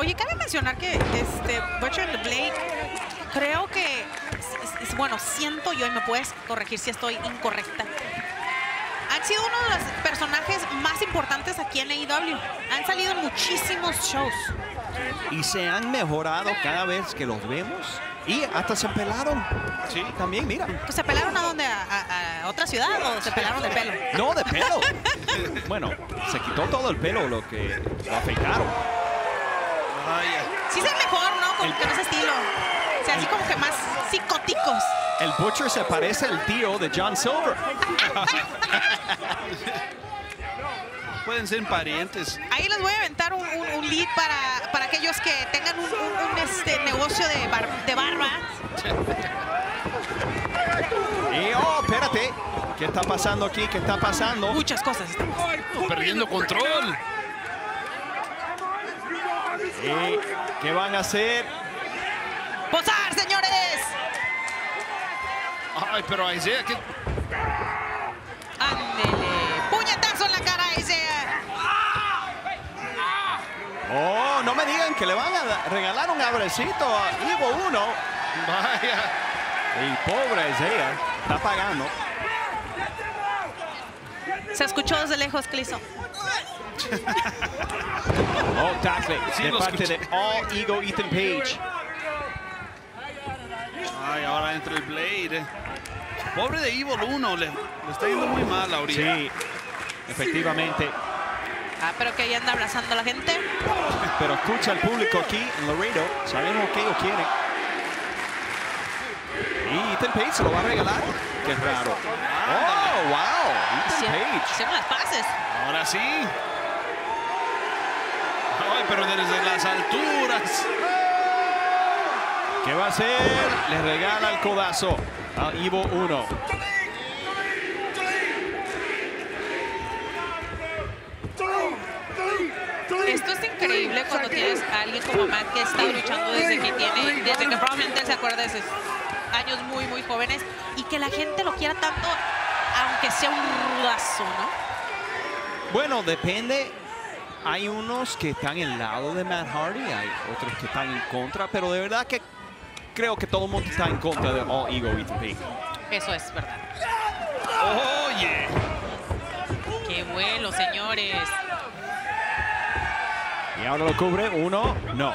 Oye, cabe mencionar que este Butcher and the Blade, creo que, es- es- bueno, siento yo, y me puedes corregir si estoy incorrecta, han sido uno de los personajes más importantes aquí en AEW. Han salido en muchísimos shows. Y se han mejorado cada vez que los vemos. Y hasta se pelaron. Sí, también, mira. Pues, ¿Se pelaron a dónde? ¿A, a- a otra ciudad o se pelaron de pelo? No, de pelo. bueno, se quitó todo el pelo, lo que lo afeitaron. Vaya. Sí es mejor, ¿no? Con, con ese estilo. Sea, así como que más psicóticos. El Butcher se parece al tío de John Silver. Pueden ser parientes. Ahí les voy a aventar un, un- un lead para, para aquellos que tengan un, un- un, este, negocio de, bar- de barba. Y, oh, espérate. ¿Qué está pasando aquí? ¿Qué está pasando? Muchas cosas. Perdiendo control. ¿Y qué van a hacer? ¡Posar, señores! Ay, pero Isaiah, ¿qué? ¡Ándele! ¡Puñetazo en la cara, Isaiah! Oh, no me digan que le van a regalar un abrecito a Ivo 1. Vaya. Y pobre Isaiah, está pagando. Se escuchó desde lejos que le hizo. Oh, tackle Sí, de parte escuché. de All Ego Ethan Page. Ay, ahora entra el Blade. Pobre de Evil 1, le, le está yendo muy mal ahorita. Sí, efectivamente. Ah, pero que ahí anda abrazando a la gente. Pero escucha al público aquí en Laredo. Sabemos que ellos quieren. Y Ethan Page se lo va a regalar. Qué raro. Oh, wow. Ethan Page. Hicieron las pases. Ahora sí. Ay, pero desde las alturas. ¿Qué va a hacer? Le regala el codazo a Ivo 1. Esto es increíble cuando tienes a alguien como Matt que está luchando desde que tiene, desde que probablemente se acuerda de sus años muy, muy jóvenes y que la gente lo quiera tanto, aunque sea un rudazo, ¿no? Bueno, depende. Hay unos que están el lado de Matt Hardy, hay otros que están en contra, pero de verdad que creo que todo el mundo está en contra de All Ego Ethan. Eso es verdad. Oye. Qué vuelo, señores. Y ahora lo cubre uno, no.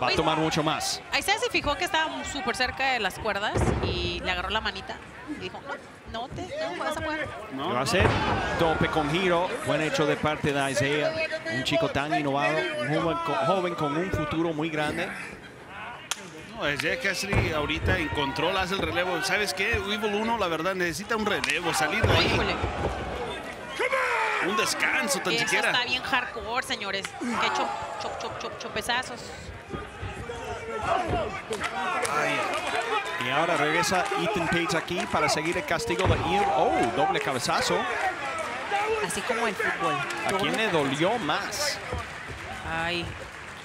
Va a tomar mucho más. Ahí se fijó que estaba súper cerca de las cuerdas y le agarró la manita y dijo, no, no te, no vas a poder. ¿Qué va a hacer? Tope con giro. Buen hecho de parte de Isaiah. Un chico tan innovado. Un joven joven con un futuro muy grande. No, Isaiah Cassidy ahorita en control hace el relevo. ¿Sabes qué? Evil 1, la verdad, necesita un relevo, salir de ahí. Híjole, Un descanso, tan eso siquiera. está bien hardcore, señores. Que chop, chop, chop, chop, chopezazos. Y ahora regresa Ethan Page aquí para seguir el castigo de Ian. Oh, doble cabezazo. Así como el fútbol. ¿A quién le dolió más? Ay.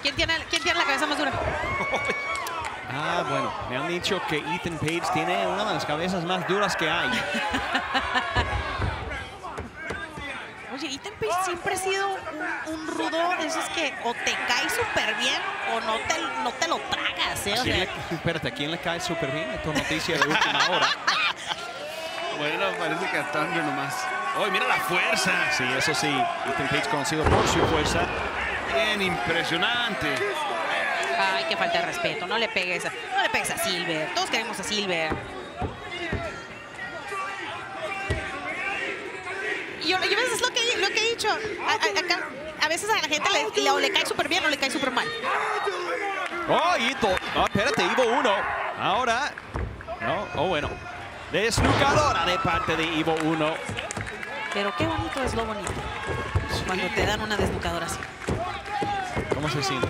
¿Quién tiene, ¿Quién tiene la cabeza más dura? Ah, bueno, me han dicho que Ethan Page tiene una de las cabezas más duras que hay. Oye, Ethan Page siempre ha sido un, un rudo de esos que o te cae súper bien o no te, no te lo tragas, ¿eh? O ¿Quién sea, le- espérate, ¿a quién le cae súper bien? Esto es noticia de última hora. Bueno, parece que a Thunder nomás. ¡Uy, mira la fuerza! Sí, eso sí. Ethan Page conocido por su fuerza. Bien impresionante. Ay, que falta de respeto. No le pegues a, no le pegues a Silver. Todos queremos a Silver. Yo, yo a veces es lo que, lo que he dicho. A, a- acá, a veces a la gente le, le- o le cae súper bien o le cae súper mal. Oh, Ito. Espérate, Ivo 1. Ahora. No, oh, bueno. Desnucadora de parte de Ivo 1. Pero qué bonito es lo bonito. Cuando te dan una desnucadora así. ¿Cómo se siente?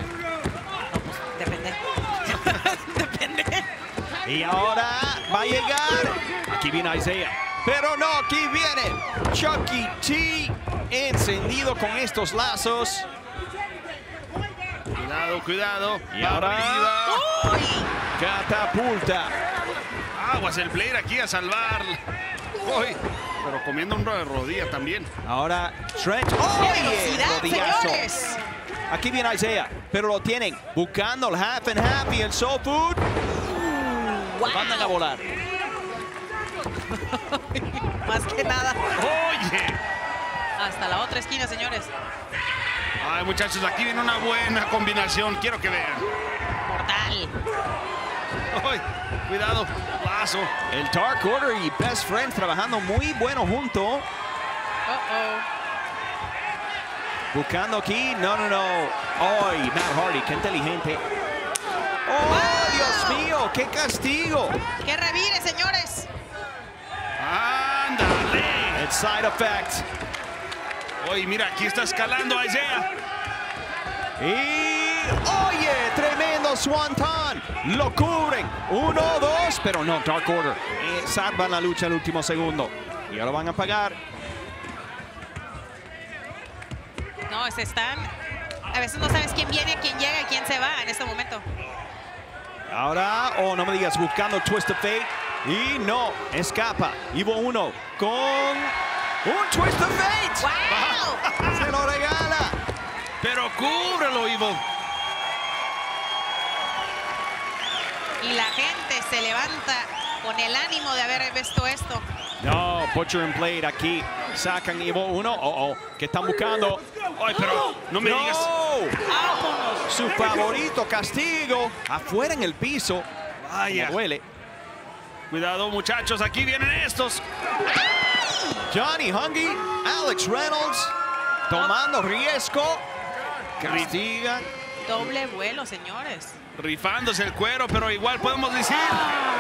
Y ahora va a llegar. Aquí viene Isaiah. Pero no, aquí viene Chucky T. Encendido con estos lazos. Cuidado, cuidado. Y ahora-. Catapulta. Aguas el player aquí a salvar. Uy, pero comiendo un de rodilla también. Ahora Trent. ¡Qué ¡Oye! Aquí viene Isaiah. Pero lo tienen. Buscando el half and half y el soul food. ¡Wow! Mandan a volar. Más que nada. Oye. Hasta la otra esquina, señores. Ay, muchachos, aquí viene una buena combinación. Quiero que vean. Mortal. Ay, cuidado. Lazo. El Dark Order y Best Friends trabajando muy bueno junto. Uh -oh. Buscando aquí. No, no, no. Ay, Matt Hardy, qué inteligente. ¡Oh, ¡Qué castigo! ¡Que revire, señores! Ándale. El side effect. Oye, mira, aquí está escalando Isaiah. Y. ¡Oye! Tremendo Swanton. Lo cubren. Uno, dos. Pero no, Dark Order. Eh, salvan la lucha al último segundo. Y ahora van a pagar. No, se están... A veces no sabes quién viene, quién llega y quién se va en este momento. Ahora, oh, no me digas, buscando el Twist of Fate. Y no, escapa. Ivo 1 con un Twist of Fate. ¡Wow! Se lo regala. Pero cúbrelo, Ivo. Y la gente se levanta con el ánimo de haber visto esto. No, Butcher and Blade aquí. Sacan Ivo 1. Oh, oh. ¿Qué están buscando? Ay, pero no me no. digas. ¡Vámonos! Su favorito castigo. Afuera en el piso. Vaya. Como duele. Cuidado, muchachos, aquí vienen estos. Johnny Hungy, Alex Reynolds. Tomando riesgo. Castigan. Doble vuelo, señores. Rifándose el cuero, pero igual podemos decir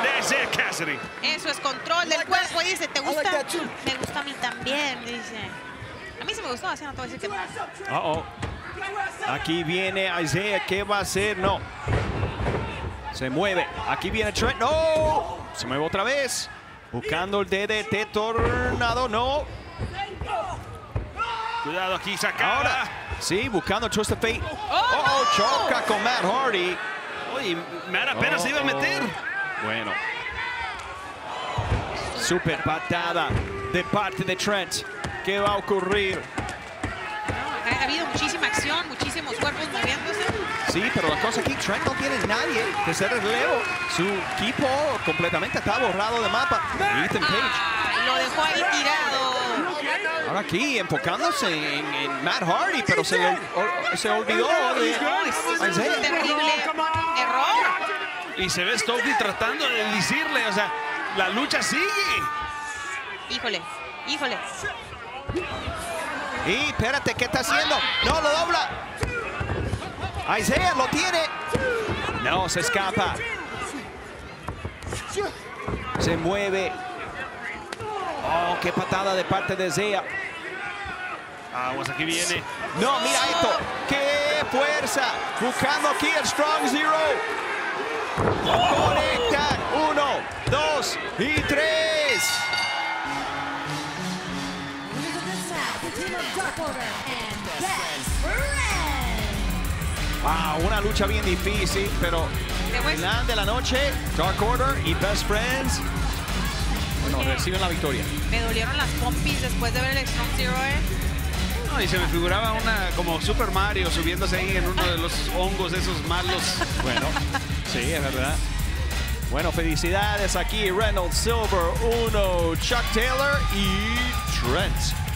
desde Cassidy. Eso es control del cuerpo. Dice, ¿te gusta? Me gusta a mí también, dice. A mí sí me gustó, así no te voy a decir que no. Uh oh. Aquí viene Isaiah. ¿Qué va a hacer? No. Se mueve. Aquí viene Trent. No. Se mueve otra vez. Buscando el DDT Tornado. No. Cuidado aquí, sacada. Ahora. Sí, buscando Twist of Fate. ¡Oh, Oh, oh, choca con Matt Hardy. Oye, Mara apenas se iba a meter. Bueno. Super patada de parte de Trent. ¿Qué va a ocurrir? No, ha, ha habido muchísima acción, muchísimos cuerpos moviéndose. Sí, pero la cosa aquí, Trent no tiene nadie que se relevo. Su equipo completamente está borrado de mapa. Ethan Page. Lo dejó ahí tirado. Ahora aquí enfocándose en, en Matt Hardy, pero se, o- se olvidó de es terrible. Y se ve Stokely tratando de decirle, o sea, la lucha sigue. Híjole, híjole. Y espérate, ¿qué está haciendo? No, lo dobla. Isaiah lo tiene. No, se escapa. Se mueve. Oh, qué patada de parte de Isaiah. Aguas, aquí viene. No, mira esto. ¡Qué fuerza! Buscando aquí el Strong Zero. Conectan. Uno, dos y tres. Friends. Ah, una lucha bien difícil, pero final de la noche, Dark Order y Best Friends, bueno, reciben la victoria. Me dolieron las pompis después de ver el Strong Zero, eh. No, y se me figuraba una como Super Mario subiéndose ahí en uno de los hongos esos malos. Bueno, sí, es verdad. Bueno, felicidades aquí Reynolds Silver 1, Chuck Taylor y Trent.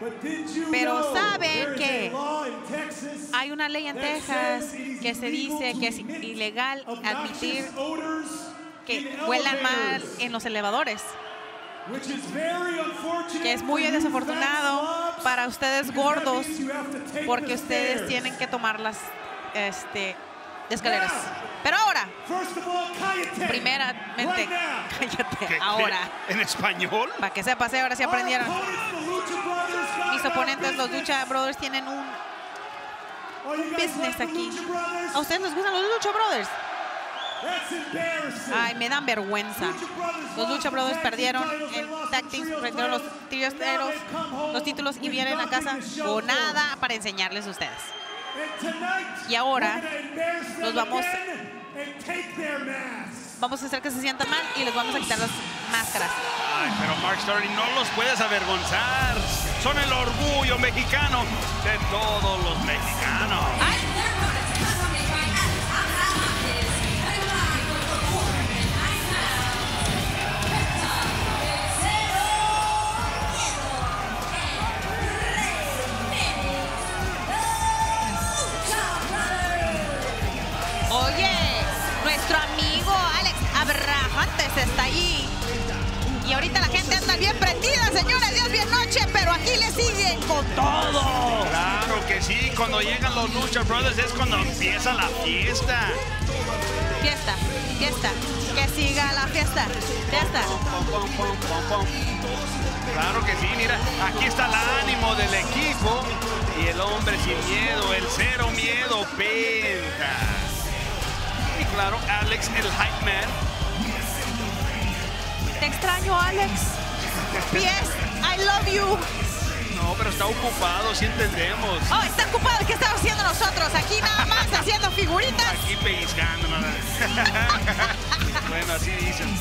You Pero ¿saben Texas Hay una ley en Texas que se dice que es ilegal admitir que huelan mal en los elevadores. Que es muy desafortunado para ustedes gordos porque ustedes tienen que tomar las este, escaleras. Pero ahora, First of all, cállate. primeramente, cállate, ¿Qué- qué? ahora, ¿En español? para que sepas, eh, ahora sí aprendieron. Mis oponentes, los. Lucha Brothers, tienen un business aquí. ¿A ustedes les gustan los Lucha Brothers? Ay, me dan vergüenza. Los Lucha the Brothers perdieron lost tag perdieron los los títulos y vienen a casa con nada para enseñarles a ustedes. Y ahora, los vamos-. Vamos a hacer que se sientan mal y les vamos a quitar las máscaras. Ay, pero Mark Sterling, no los puedes avergonzar. Son el orgullo mexicano de todos los mexicanos. Oye, anda bien prendida, señores. Dios bien noche, pero aquí le siguen con todo. Claro que sí, cuando llegan los Lucha Brothers es cuando empieza la fiesta. Fiesta, fiesta. Que siga la fiesta. Fiesta. Claro que sí, mira, aquí está el ánimo del equipo y el hombre sin miedo, el cero miedo, Penta. Y claro, Alex, el hype man. Te extraño, Alex. Pies, I love you. No, pero está ocupado, sí entendemos. Oh, está ocupado. ¿Qué estamos haciendo nosotros? Aquí nada más haciendo figuritas. Aquí pellizcando, nada. bueno, así dicen.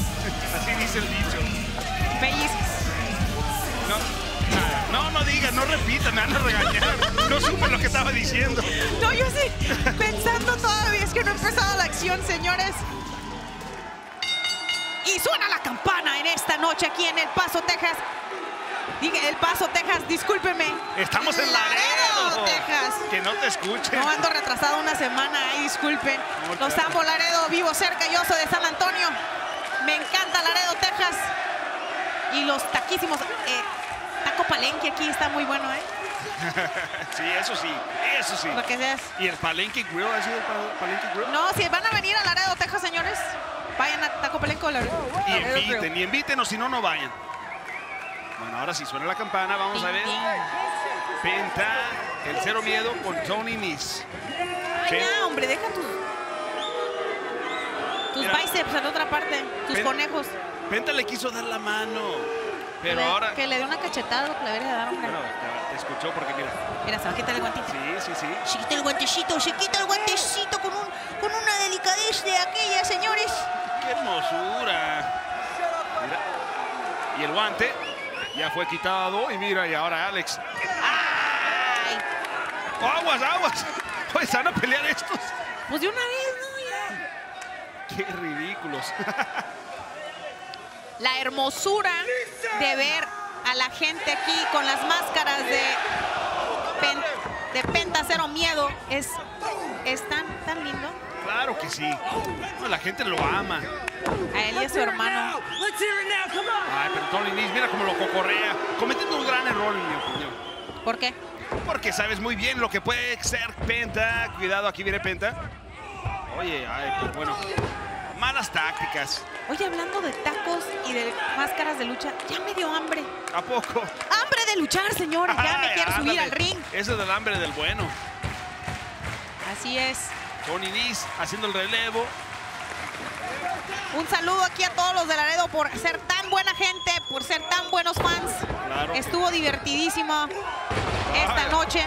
Así dice el dicho. Pellizcas. No, no, no digas, no repitas, me van a regañar. No supe lo que estaba diciendo. No, yo sí, pensando todavía, es que no ha empezado la acción, señores. Suena la campana en esta noche aquí en El Paso, Texas. El Paso, Texas, discúlpeme. Estamos en Laredo, Laredo. Texas. Que no te escuchen. No ando retrasado una semana, ahí disculpen. No, Los amo, Laredo, vivo cerca, yo soy de San Antonio. Me encanta Laredo, Texas. Y los taquísimos. eh, taco Palenque aquí está muy bueno, ¿eh? Sí, eso sí, eso sí. Lo que seas. ¿Y el Palenque Grill ha sido el pa- Palenque Grill? No, si van a venir a Laredo, Texas, señores, vayan a Taco Palenque o Laredo. Y inviten, y invítenos, si no, no vayan. Bueno, ahora sí suena la campana, vamos a ver. Penta, el cero miedo con Tony Nis. Ay, ya, hombre, deja tus. Tus Mira. bíceps en otra parte, tus Ven. conejos. Penta le quiso dar la mano, pero ahora... Que le dé una cachetada lo que le dar, hombre. Bueno, te escuchó porque mira, Mira, se va a quitar el guantito. sí, sí, sí. Se quita el guantecito, se quita el guantecito con, un, con una delicadez de aquella, señores. ¡Qué hermosura! Mira. Y el guante ya fue quitado y mira, y ahora Alex. Ay, ¡Oh, aguas, aguas! Oye, ¿se van a pelear estos? pues de una vez, ¿no? Ya. ¡Qué ridículos! La hermosura de ver a la gente aquí con las máscaras de, pen- de Penta Cero Miedo es, es tan, tan lindo. Claro que sí. No, la gente lo ama. A él y a su hermano. Let's hear it now. Come on. Ay, pero Tony Nese, mira cómo lo cocorrea. Cometiendo un gran error, en mi opinión. ¿Por qué? Porque sabes muy bien lo que puede ser Penta. Cuidado, aquí viene Penta. Oye, ay, pues bueno. Malas tácticas. Oye, hablando de tacos y de máscaras de lucha, ya me dio hambre. ¿A poco? ¡Hambre de luchar, señores! Ya me quiero subir al ring. Ese es del hambre del bueno. Así es. Tony Nese haciendo el relevo. Un saludo aquí a todos los de Laredo por ser tan buena gente, por ser tan buenos fans. Claro. Estuvo divertidísimo esta Ay. noche.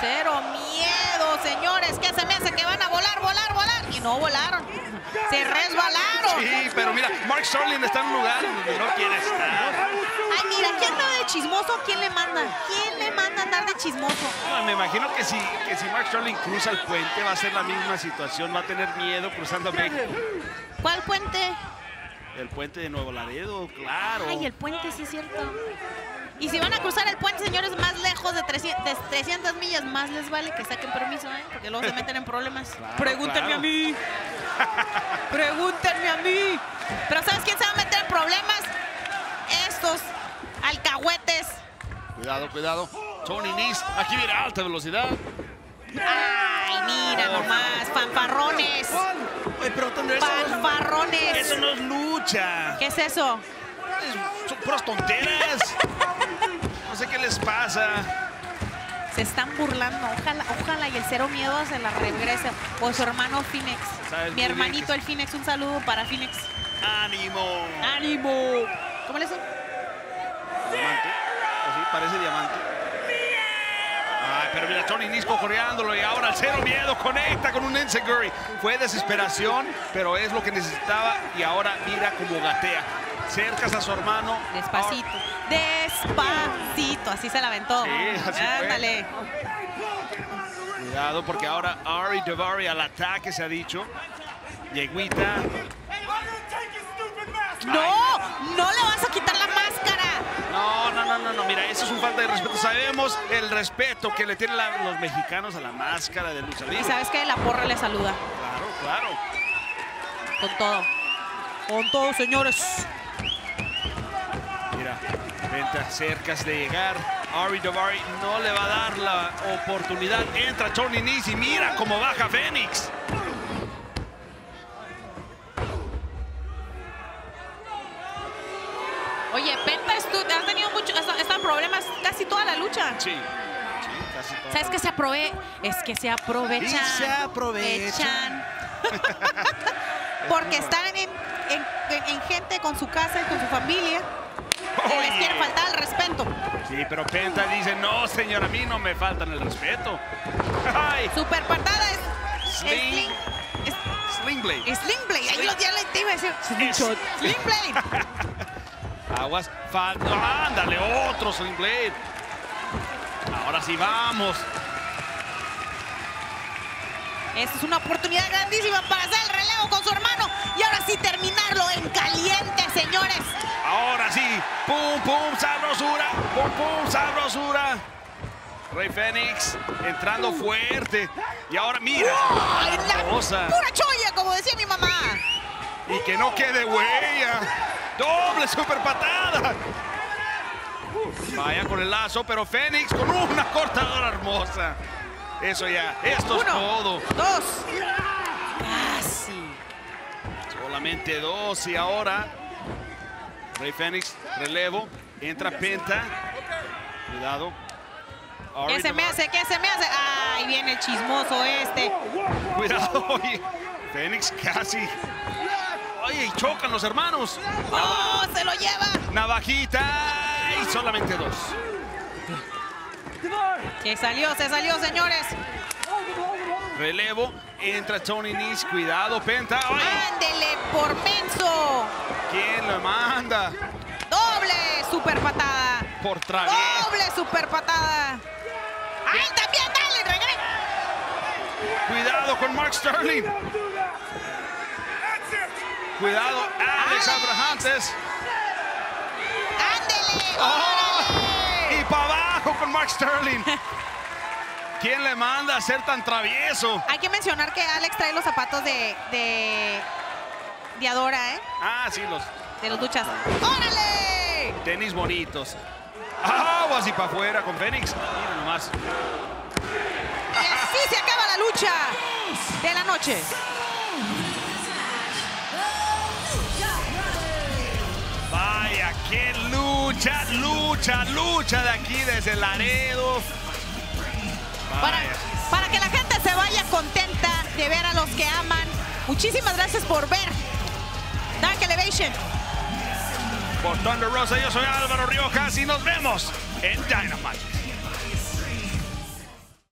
Cero miedo, señores. ¿Qué se me hace? Que van a volar, volar, volar. Y no volaron. Se resbalaron. Sí, pero mira, Mark Sterling está en un lugar donde no quiere estar. Ay, mira, ¿quién anda de chismoso? ¿Quién le manda? ¿Quién le manda andar de chismoso? No, me imagino que si, que si Mark Sterling cruza el puente va a ser la misma situación, va a tener miedo cruzando México. ¿Cuál puente? El puente de Nuevo Laredo, claro. Ay, el puente, sí es cierto. Y si van a cruzar el puente, señores, más lejos de 300, de 300 millas, más les vale que saquen permiso, ¿eh? Porque luego se meten en problemas. Pregúntenme claro. a mí. Pregúntenme a mí. Pero ¿sabes quién se va a meter en problemas? Estos alcahuetes. Cuidado, cuidado. Tony Nese, aquí mira, alta velocidad. Ay, mira nomás, fanfarrones. Oye, pero eso, no Fanfarrones. es, eso no es lucha. ¿Qué es eso? Son puras tonteras. No sé qué les pasa. Se están burlando. Ojalá, ojalá y el cero miedo se la regrese. O su hermano Phoenix. Sabes Mi hermanito el Phoenix. Un saludo para Phoenix. ¡Ánimo! ¡Ánimo! ¿Cómo le hace? Diamante. ¿O sí? Parece diamante. Ay, pero mira, Tony Nisco coreándolo y ahora el cero miedo conecta con un Enseguri. Fue desesperación, pero es lo que necesitaba y ahora mira como gatea. Cercas a su hermano. Despacito. Despacito. Así se la aventó. Sí, fue. Ándale. Cuidado porque ahora Ari Davari al ataque se ha dicho. Yeguita. ¡No! ¡No le vas a quitar la máscara! No, no, no, no, no, mira, eso es un falta de respeto. Sabemos el respeto que le tienen la- los mexicanos a la máscara de lucha Y sabes que la porra le saluda. Claro, claro. Con todo. Con todo, señores. Mira, venta cercas de llegar. Ari Davari no le va a dar la oportunidad. Entra Tony Nese y mira cómo baja Fénix. Oye, Penta, has tenido mucho, has- has estado en problemas casi toda la lucha. Sí, sí, casi todo. ¿Sabes qué se aprove? Es que se aprovechan. Y se aprovechan. Porque están en- en gente con su casa y con su familia. Que les Oye. quiere faltar el respeto. Sí, pero Penta dice, no, señor, a mí no me faltan el respeto. Ay, Super patada es. Sling. Sling. Es, Sling Blade. Sling Blade. Ahí los ya le iba a decir. Sling Blade. Aguas, falta. Ándale, otro Sling Blade. Ahora sí, vamos. Esta es una oportunidad grandísima para hacer el relevo con su hermano. Y ahora sí terminarlo en caliente, señores. Ahora sí. Pum, pum, sabrosura. Pum, pum, sabrosura. Rey Fénix entrando fuerte. Y ahora mira. ¡Ay, la cosa. pura cholla, como decía mi mamá! Y que no quede huella. Doble super patada. Vaya con el lazo, pero Fénix con una cortadora hermosa. Eso ya, esto es Uno, todo. dos. Casi. Solamente dos y ahora Rey Fénix, relevo, entra Penta. Cuidado. ¿Qué se me hace? ¿Qué se me hace? ¡Ay, viene el chismoso este! Cuidado, oye. Fénix casi. Oye, y chocan los hermanos. ¡Oh, se lo lleva! Navajita y solamente dos. Se salió, se salió, señores. Relevo, entra Tony Nese. Cuidado, Penta. ¡Ándele por menso! ¿Quién lo manda? ¡Doble super patada! Por travieso. ¡Doble super patada! ¡Ay, también! ¡Dale, regresa! Cuidado con Mark Sterling. Cuidado, Alex Abrahantes. ¡Ándele! ¡Oh! Con Mark Sterling. ¿Quién le manda a ser tan travieso? Hay que mencionar que Alex trae los zapatos de, de, de Adora, ¿eh? Ah, sí, los De los duchas. ¡Órale! tenis bonitos. Aguas y para afuera con Fénix. Nomás. Y así se acaba la lucha de la noche. Vaya, qué lucha, lucha, lucha de aquí desde Laredo. Para, para que la gente se vaya contenta de ver a los que aman. Muchísimas gracias por ver. Dark Elevation. Por Thunder Rosa, yo soy Álvaro Riojas y nos vemos en Dynamite.